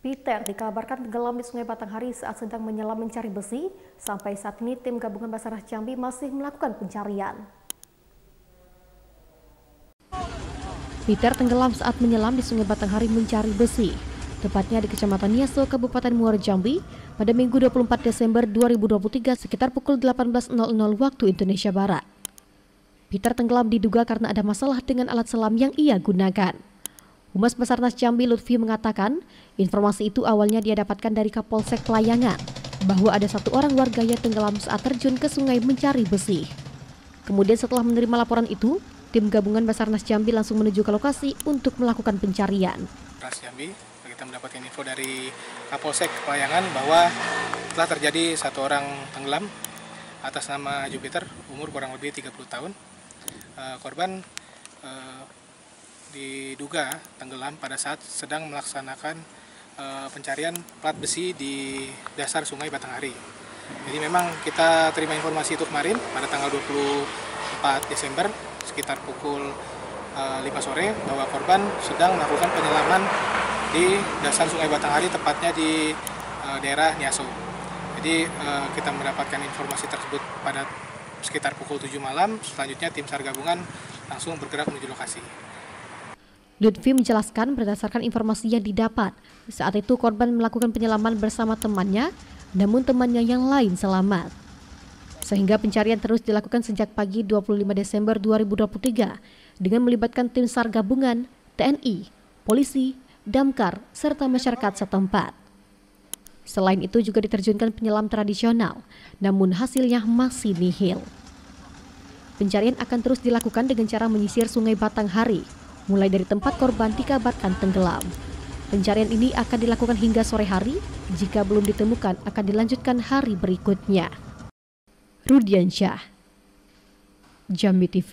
Peter dikabarkan tenggelam di Sungai Batanghari saat sedang menyelam mencari besi. Sampai saat ini tim gabungan Basarnas Jambi masih melakukan pencarian. Peter tenggelam saat menyelam di Sungai Batanghari mencari besi, tepatnya di Kecamatan Niaso, Kabupaten Muara Jambi, pada Minggu 24 Desember 2023 sekitar pukul 18.00 waktu Indonesia Barat. Peter tenggelam diduga karena ada masalah dengan alat selam yang ia gunakan. Humas Basarnas Jambi Lutfi mengatakan, informasi itu awalnya dia dapatkan dari Kapolsek Layangan, bahwa ada satu orang warga yang tenggelam saat terjun ke sungai mencari besi. Kemudian setelah menerima laporan itu, tim gabungan Basarnas Jambi langsung menuju ke lokasi untuk melakukan pencarian. Basarnas Jambi, kita mendapatkan info dari Kapolsek Layangan bahwa telah terjadi satu orang tenggelam atas nama Jupiter, umur kurang lebih 30 tahun. Uh, korban uh, diduga tenggelam pada saat sedang melaksanakan uh, pencarian plat besi di dasar sungai Batanghari. Jadi memang kita terima informasi itu kemarin pada tanggal 24 Desember sekitar pukul uh, eh, 5 sore bahwa korban sedang melakukan penyelaman di dasar sungai Batanghari tepatnya di uh, daerah Niaso. Jadi uh, kita mendapatkan informasi tersebut pada sekitar pukul 7 malam, selanjutnya tim SAR gabungan langsung bergerak menuju lokasi. Lutfi menjelaskan berdasarkan informasi yang didapat, saat itu korban melakukan penyelaman bersama temannya, namun temannya yang lain selamat. Sehingga pencarian terus dilakukan sejak pagi 25 Desember 2023 dengan melibatkan tim SAR gabungan, TNI, polisi, damkar, serta masyarakat setempat. Selain itu juga diterjunkan penyelam tradisional, namun hasilnya masih nihil. Pencarian akan terus dilakukan dengan cara menyisir sungai Batanghari mulai dari tempat korban dikabarkan tenggelam. Pencarian ini akan dilakukan hingga sore hari, jika belum ditemukan akan dilanjutkan hari berikutnya. Rudiansyah, Jambi TV